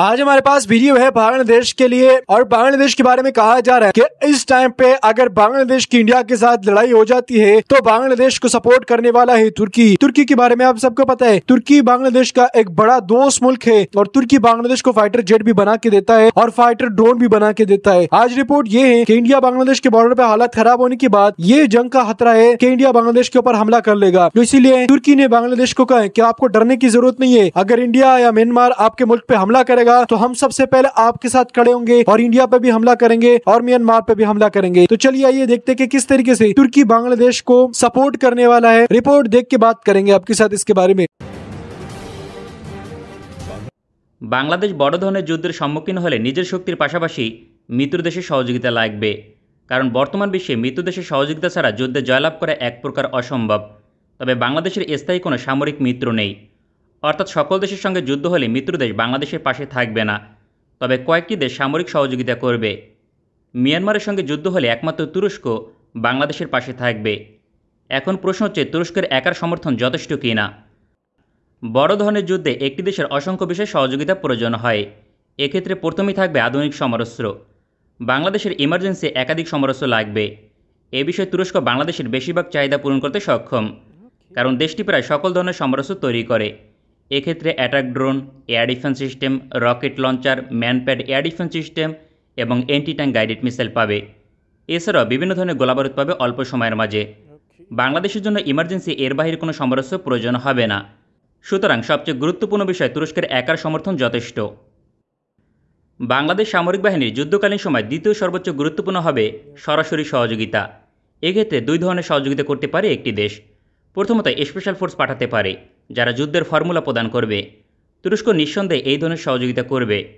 आज हमारे पास वीडियो है बांग्लादेश के लिए और बांग्लादेश के बारे में कहा जा रहा है कि इस टाइम पे अगर बांग्लादेश की इंडिया के साथ लड़ाई हो जाती है तो बांग्लादेश को सपोर्ट करने वाला है तुर्की तुर्की के बारे में आप सबको पता है तुर्की बांग्लादेश का एक बड़ा दोस्त मुल्क है और तुर्की बांग्लादेश को फाइटर जेट भी बना के देता है और फाइटर ड्रोन भी बना के देता है। आज रिपोर्ट ये है की इंडिया बांग्लादेश के बॉर्डर पे हालात खराब होने के बाद ये जंग का खतरा है की इंडिया बांग्लादेश के ऊपर हमला कर लेगा। तो इसीलिए तुर्की ने बांग्लादेश को कहा की आपको डरने की ज़रूरत नहीं है। अगर इंडिया या म्यांमार आपके मुल्क पे हमला करेगा तो हम सबसे पहले आपके साथ खड़े होंगे और इंडिया पे भी हमला करेंगे और म्यांमार पे भी हमला करेंगे तो चलिए आइए देखते हैं कि किस तरीके से तुर्की बांग्लादेश को सपोर्ट करने वाला है रिपोर्ट देख के बात करेंगे आपके साथ इसके बारे में বাংলাদেশ বড় ধরনের যুদ্ধের সম্মুখীন হলে নিজের শক্তির পাশাপাশি মিত্র দেশের সহযোগিতা লাগবে কারণ বর্তমান বিশ্বে মিত্র দেশের সহযোগিতা ছাড়া যুদ্ধে জয়লাভ করা এক প্রকার অসম্ভব তবে বাংলাদেশের স্থায়ী কোনো সামরিক মিত্র নেই অর্থাৎ সকল দেশের সঙ্গে যুদ্ধ হলে মিত্র দেশ বাংলাদেশের পাশে থাকবে না। তবে কয়েকটি দেশ সামরিক সহযোগিতা করবে। মিয়ানমারের সঙ্গে যুদ্ধ হলে একমাত্র তুরস্ক বাংলাদেশের পাশে থাকবে। এখন প্রশ্ন হচ্ছে, তুরস্কের একার সমর্থন যথেষ্ট কি না বড় ধরনের যুদ্ধে একটি দেশের অসংখ্য বিষয় সহযোগিতা প্রয়োজন হয়। এক্ষেত্রে প্রথমেই থাকবে আধুনিক সমরস্ত্র। বাংলাদেশের ইমার্জেন্সি একাধিক সমরস্ত্র লাগবে। এ বিষয়ে তুরস্ক বাংলাদেশের বেশিরভাগ চাহিদা পূরণ করতে সক্ষম। কারণ দেশটি প্রায় সকল ধরনের সমরস্ত্র তৈরি করে। এক্ষেত্রে attack drone air defence system rocket launcher MANPAD air defence system এবং এন্টি ট্যাঙ্ক গাইডেড মিসাইল পাবে। এছাড়াও বিভিন্ন ধরনের গোলাবারুদ পাবে অল্প সময়ের মাঝে। বাংলাদেশের জন্য ইমার্জেন্সি এর বাহির কোনো সমরস্য প্রয়োজন হবে না। সুতরাং সবচেয়ে গুরুত্বপূর্ণ বিষয় তুরস্কের একার সমর্থন যথেষ্ট। বাংলাদেশ সামরিক বাহিনীর যুদ্ধকালীন সময় দ্বিতীয় সর্বোচ্চ গুরুত্বপূর্ণ হবে সরাসরি সহযোগিতা। এক্ষেত্রে দুই ধরনের সহযোগিতা করতে পারে একটি দেশ। প্রথমত স্পেশাল ফোর্স পাঠাতে পারে। যারা যুদ্ধের ফর্মুলা প্রদান করবে, তুরস্ক নিঃসন্দেহে এই ধরনের সহযোগিতা করবে।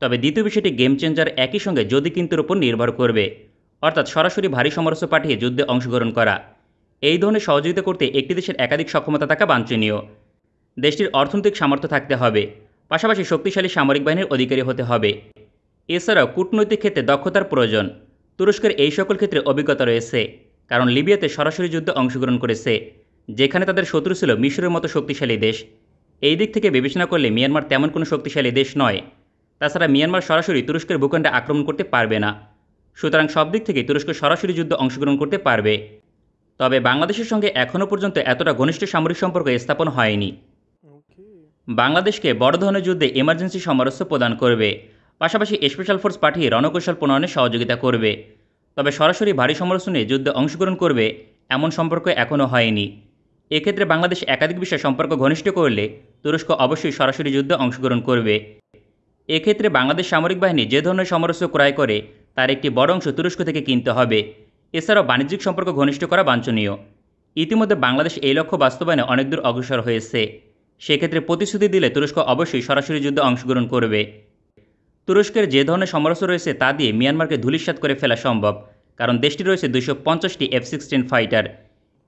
তবে দ্বিতীয় বিষয়টি গেম চেঞ্জার একই সঙ্গে যদি কিন্তুর উপর নির্ভর করবে। অর্থাৎ সরাসরি ভারী সমরস্য পাঠিয়ে যুদ্ধে অংশগ্রহণ করা। এই ধরনের সহযোগিতা করতে একটি দেশের একাধিক সক্ষমতা থাকা বাঞ্ছনীয়। দেশটির অর্থনৈতিক সামর্থ্য থাকতে হবে। পাশাপাশি শক্তিশালী সামরিক বাহিনীর অধিকারী হতে হবে। এছাড়াও কূটনৈতিক ক্ষেত্রে দক্ষতার প্রয়োজন। তুরস্কের এই সকল ক্ষেত্রে অভিজ্ঞতা রয়েছে। কারণ লিবিয়াতে সরাসরি যুদ্ধে অংশগ্রহণ করেছে। যেখানে তাদের শত্রু ছিল মিশরের মতো শক্তিশালী দেশ। এই দিক থেকে বিবেচনা করলে মিয়ানমার তেমন কোনো শক্তিশালী দেশ নয়। তাছাড়া মিয়ানমার সরাসরি তুরস্কের ভূখণ্ডে আক্রমণ করতে পারবে না। সুতরাং সব দিক থেকে তুরস্ক সরাসরি যুদ্ধে অংশগ্রহণ করতে পারবে। তবে বাংলাদেশের সঙ্গে এখনও পর্যন্ত এতটা ঘনিষ্ঠ সামরিক সম্পর্ক স্থাপন হয়নি। বাংলাদেশকে বড় ধরনের যুদ্ধে এমার্জেন্সি সমরস্য প্রদান করবে। পাশাপাশি স্পেশাল ফোর্স পাঠিয়ে রণকৌশল প্রণয়নে সহযোগিতা করবে। তবে সরাসরি ভারী সমরস্য নিয়ে যুদ্ধে অংশগ্রহণ করবে এমন সম্পর্ক এখনও হয়নি। এক্ষেত্রে বাংলাদেশ একাধিক বিষয়ে সম্পর্ক ঘনিষ্ঠ করলে তুরস্ক অবশ্যই সরাসরি যুদ্ধে অংশগ্রহণ করবে। এক্ষেত্রে বাংলাদেশ সামরিক বাহিনী যে ধরনের সমরস্য ক্রয় করে, তার একটি বড় অংশ তুরস্ক থেকে কিনতে হবে। এছাড়াও বাণিজ্যিক সম্পর্ক ঘনিষ্ঠ করা বাঞ্ছনীয়। ইতিমধ্যে বাংলাদেশ এই লক্ষ্য বাস্তবায়নে অনেক দূর অগ্রসর হয়েছে। সেক্ষেত্রে প্রতিশ্রুতি দিলে তুরস্ক অবশ্যই সরাসরি যুদ্ধে অংশগ্রহণ করবে। তুরস্কের যে ধরনের সমরস্য রয়েছে তা দিয়ে মিয়ানমারকে ধূলিসাৎ করে ফেলা সম্ভব, কারণ দেশটি রয়েছে দুইশো পঞ্চাশটি এফ সিক্সটিন ফাইটার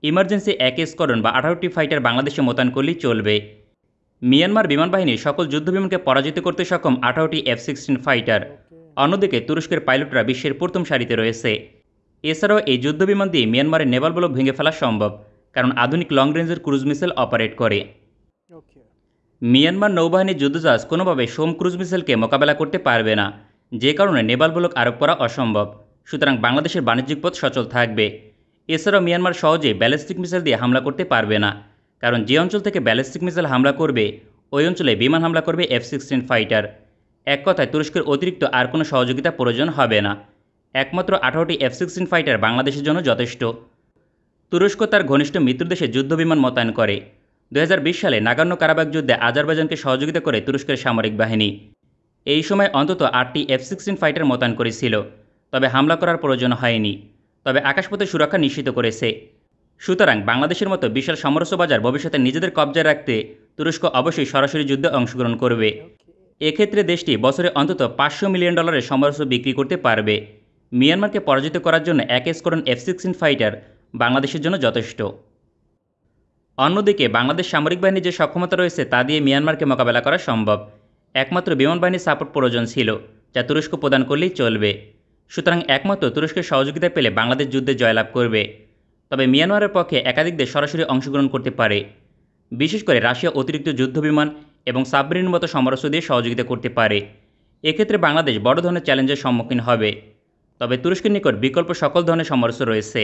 ইমার্জেন্সি এক স্কোয়াড্রন বা আঠারোটি ফাইটার বাংলাদেশে মোতায়েন করলেই চলবে। মিয়ানমার বিমান বাহিনী সকল যুদ্ধবিমানকে পরাজিত করতে সক্ষম আঠারোটি এফ সিক্সটিন ফাইটার। অন্যদিকে তুরস্কের পাইলটরা বিশ্বের প্রথম সারিতে রয়েছে। এছাড়াও এই যুদ্ধবিমান দিয়ে মিয়ানমারের নেভাল ব্লক ভেঙে ফেলা সম্ভব কারণ আধুনিক লং রেঞ্জের ক্রুজ মিসাইল অপারেট করে। মিয়ানমার নৌবাহিনীর যুদ্ধজাহাজ কোনোভাবে সোম ক্রুজ মিসাইলকে মোকাবেলা করতে পারবে না যে কারণে নেভাল ব্লক আরোপ করা অসম্ভব। সুতরাং বাংলাদেশের বাণিজ্যিক পথ সচল থাকবে। এছাড়াও মিয়ানমার সহজে ব্যালিস্টিক মিসাইল দিয়ে হামলা করতে পারবে না। কারণ যে অঞ্চল থেকে ব্যালিস্টিক মিসাইল হামলা করবে, ওই অঞ্চলে বিমান হামলা করবে এফ সিক্সটিন ফাইটার এক কথায়, তুরস্কের অতিরিক্ত আর কোনো সহযোগিতা প্রয়োজন হবে না। একমাত্র আঠারোটি এফ সিক্সটিন ফাইটার বাংলাদেশের জন্য যথেষ্ট। তুরস্ক তার ঘনিষ্ঠ মিত্রদেশে যুদ্ধবিমান মোতায়েন করে। দু হাজার বিশ সালে নাগান্য কারাবাগ যুদ্ধে আজারবাইজানকে সহযোগিতা করে তুরস্কের সামরিক বাহিনী। এই সময় অন্তত আটটি এফ সিক্সটিন ফাইটার মোতায়েন করেছিল, তবে হামলা করার প্রয়োজন হয়নি। তবে আকাশপথে সুরক্ষা নিশ্চিত করেছে। সুতরাং বাংলাদেশের মতো বিশাল সমরস্য বাজার ভবিষ্যতে নিজেদের কবজায় রাখতে তুরস্ক অবশ্যই সরাসরি যুদ্ধে অংশগ্রহণ করবে। এক্ষেত্রে দেশটি বছরে অন্তত পাঁচশো মিলিয়ন ডলারের সমরস্য বিক্রি করতে পারবে। মিয়ানমারকে পরাজিত করার জন্য এক স্কোরন এফ সিক্সটিন ফাইটার বাংলাদেশের জন্য যথেষ্ট। অন্যদিকে বাংলাদেশ সামরিক বাহিনীর যে সক্ষমতা রয়েছে তা দিয়ে মিয়ানমারকে মোকাবেলা করা সম্ভব। একমাত্র বিমান বাহিনীর সাপোর্ট প্রয়োজন ছিল, যা তুরস্ক প্রদান করলেই চলবে। সুতরাং একমাত্র তুরস্কের সহযোগিতা পেলে বাংলাদেশ যুদ্ধে জয়লাভ করবে। তবে মিয়ানমারের পক্ষে একাধিক দেশ সরাসরি অংশগ্রহণ করতে পারে। বিশেষ করে রাশিয়া অতিরিক্ত যুদ্ধবিমান এবং সাবমেরিনের মতো সমরস্য দিয়ে সহযোগিতা করতে পারে। এক্ষেত্রে বাংলাদেশ বড় ধরনের চ্যালেঞ্জের সম্মুখীন হবে। তবে তুরস্কের নিকট বিকল্প সকল ধরনের সমরস্ত্র রয়েছে,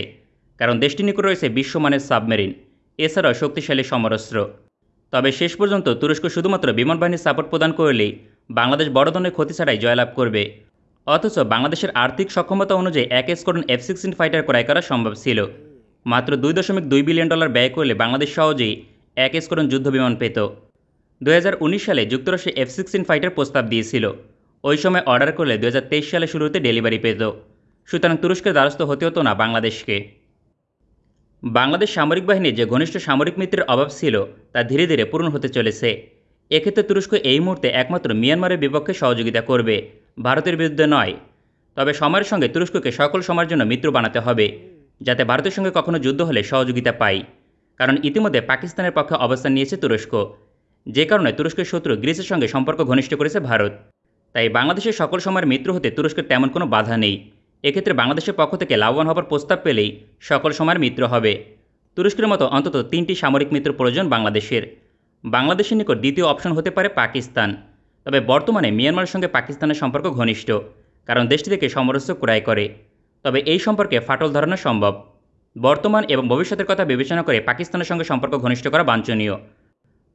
কারণ দেশটির নিকট রয়েছে বিশ্বমানের সাবমেরিন, এছাড়াও শক্তিশালী সমরস্ত্র। তবে শেষ পর্যন্ত তুরস্ক শুধুমাত্র বিমান বাহিনীর সাপোর্ট প্রদান করলেই বাংলাদেশ বড় ধরনের ক্ষতি ছাড়াই জয়লাভ করবে। অথচ বাংলাদেশের আর্থিক সক্ষমতা অনুযায়ী এক স্কোডন এফ সিক্সটিন ফাইটার ক্রয় করা সম্ভব ছিল। মাত্র দুই দশমিক দুই বিলিয়ন ডলার ব্যয় করলে বাংলাদেশ সহজেই এক স্কোডন যুদ্ধ বিমান পেত। দুই হাজার উনিশ সালে যুক্তরাষ্ট্রে এফ সিক্সটিন ফাইটার প্রস্তাব দিয়েছিল। ওই সময় অর্ডার করলে দুই হাজার তেইশ সালে শুরুতে ডেলিভারি পেত। সুতরাং তুরস্কের দ্বারস্থ হতে হতো না বাংলাদেশকে। বাংলাদেশ সামরিক বাহিনীর যে ঘনিষ্ঠ সামরিক মিত্রের অভাব ছিল, তা ধীরে ধীরে পূরণ হতে চলেছে। এক্ষেত্রে তুরস্ক এই মুহূর্তে একমাত্র মিয়ানমারের বিপক্ষে সহযোগিতা করবে। ভারতের বিরুদ্ধে নয়। তবে সময়ের সঙ্গে তুরস্ককে সকল সময়ের জন্য মিত্র বানাতে হবে, যাতে ভারতের সঙ্গে কখনো যুদ্ধ হলে সহযোগিতা পাই। কারণ ইতিমধ্যে পাকিস্তানের পক্ষে অবস্থান নিয়েছে তুরস্ক। যে কারণে তুরস্কের শত্রু গ্রিসের সঙ্গে সম্পর্ক ঘনিষ্ঠ করেছে ভারত। তাই বাংলাদেশের সকল সময়ের মিত্র হতে তুরস্কের তেমন কোনো বাধা নেই। এক্ষেত্রে বাংলাদেশের পক্ষ থেকে লাভবান হবার প্রস্তাব পেলেই সকল সময়ের মিত্র হবে। তুরস্কের মতো অন্তত তিনটি সামরিক মিত্র প্রয়োজন বাংলাদেশের। বাংলাদেশের নিকট দ্বিতীয় অপশন হতে পারে পাকিস্তান। তবে বর্তমানে মিয়ানমারের সঙ্গে পাকিস্তানের সম্পর্ক ঘনিষ্ঠ, কারণ দেশটি থেকে সমরস্য ক্রয় করে। তবে এই সম্পর্কে ফাটল ধরানো সম্ভব। বর্তমান এবং ভবিষ্যতের কথা বিবেচনা করে পাকিস্তানের সঙ্গে সম্পর্ক ঘনিষ্ঠ করা বাঞ্ছনীয়।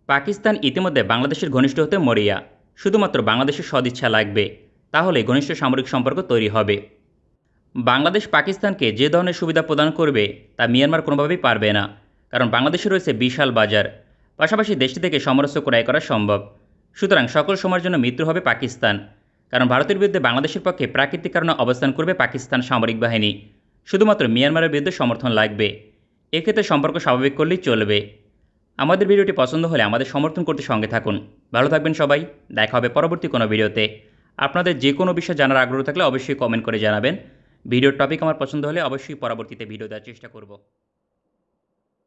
পাকিস্তান ইতিমধ্যে বাংলাদেশের ঘনিষ্ঠ হতে মরিয়া। শুধুমাত্র বাংলাদেশের সদিচ্ছা লাগবে, তাহলে ঘনিষ্ঠ সামরিক সম্পর্ক তৈরি হবে। বাংলাদেশ পাকিস্তানকে যে ধরনের সুবিধা প্রদান করবে, তা মিয়ানমার কোনোভাবেই পারবে না, কারণ বাংলাদেশে রয়েছে বিশাল বাজার। পাশাপাশি দেশটি থেকে সমরস্য ক্রয় করা সম্ভব। সুতরাং সকল সময়ের জন্য মৃত্যু হবে পাকিস্তান, কারণ ভারতের বিরুদ্ধে বাংলাদেশের পক্ষে প্রাকৃতিক কারণে অবস্থান করবে পাকিস্তান সামরিক বাহিনী। শুধুমাত্র মিয়ানমারের বিরুদ্ধে সমর্থন লাগবে। এক্ষেত্রে সম্পর্ক স্বাভাবিক করলেই চলবে। আমাদের ভিডিওটি পছন্দ হলে আমাদের সমর্থন করতে সঙ্গে থাকুন। ভালো থাকবেন সবাই। দেখা হবে পরবর্তী কোনো ভিডিওতে। আপনাদের যে কোনো বিষয় জানার আগ্রহ থাকলে অবশ্যই কমেন্ট করে জানাবেন। ভিডিওর টপিক আমার পছন্দ হলে অবশ্যই পরবর্তীতে ভিডিও দেওয়ার চেষ্টা করব।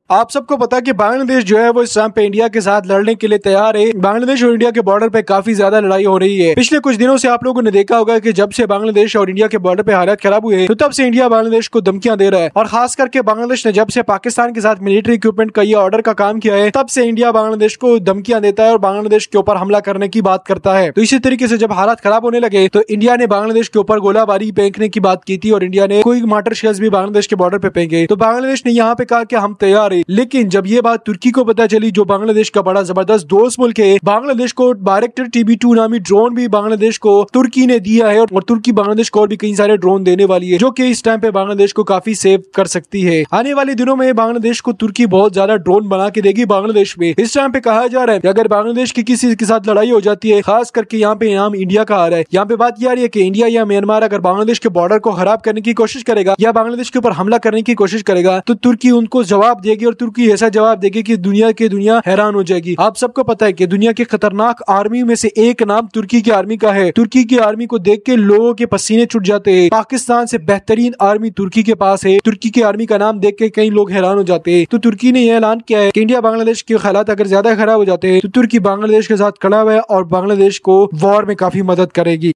आप सबको पता कि बांग्लादेश जो है वो इस टाइम पे इंडिया के साथ लड़ने के लिए तैयार है। बांग्लादेश और इंडिया के बॉर्डर पे काफ़ी ज़्यादा लड़ाई हो रही है। पिछले कुछ दिनों से आप लोगों ने देखा होगा कि जब से बांग्लादेश और इंडिया के बॉर्डर पे हालात खराब हुए तो तब से इंडिया बांग्लादेश को धमकियाँ दे रहा है। और खास करके बांग्लादेश ने जब से पाकिस्तान के साथ मिलिट्री इक्विपमेंट का ये ऑर्डर का काम किया है, तब से इंडिया बांग्लादेश को धमकियाँ देता है और बांग्लादेश के ऊपर हमला करने की बात करता है। तो इसी तरीके से जब हालात खराब होने लगे तो इंडिया ने बांग्लादेश के ऊपर गोलाबारी फेंकने की बात की थी और इंडिया ने कोई मार्टर शेल्स भी बांग्लादेश के बॉर्डर पे फेंके। तो बांग्लादेश ने यहाँ पे कहा कि हम तैयार है लेकिन जब ये बात तुर्की को पता चली, जो बांग्लादेश का बड़ा ज़बरदस्त दोस्त मुल्क है, बांग्लादेश को बारेक्टर टीबी टू नामी ड्रोन भी बांग्लादेश को तुर्की ने दिया है, और तुर्की बांग्लादेश को और भी कई सारे ड्रोन देने वाली है, जो की इस टाइम पे बांग्लादेश को काफ़ी सेव कर सकती है। आने वाले दिनों में बांग्लादेश को तुर्की बहुत ज़्यादा ड्रोन बना के देगी बांग्लादेश में। इस टाइम पे कहा जा रहा है अगर बांग्लादेश की किसी के साथ लड़ाई हो जाती है, खास करके यहाँ पे नाम इंडिया का आ रहा है, यहाँ पे बात यह आ रही है की इंडिया या म्यांमार अगर बांग्लादेश के बॉर्डर को खराब करने की कोशिश करेगा, या बांग्लादेश के ऊपर हमला करने की कोशिश करेगा तो तुर्की उनको जवाब देगी और तुर्की ऐसा जवाब देगी की दुनिया की दुनिया हैरान हो जाएगी। आप सबको पता है कि दुनिया के खतरनाक आर्मी में से एक नाम तुर्की की आर्मी का है। तुर्की की आर्मी को देख के लोगों के पसीने छुट जाते हैं। पाकिस्तान से बेहतरीन आर्मी तुर्की के पास है। तुर्की की आर्मी का नाम देख के कई लोग हैरान हो जाते हैं। तो तुर्की ने यह ऐलान किया है कि इंडिया बांग्लादेश के हालात अगर ज़्यादा खराब हो जाते हैं तो तुर्की बांग्लादेश के साथ खड़ा हुआ है और बांग्लादेश को वॉर में काफ़ी मदद करेगी।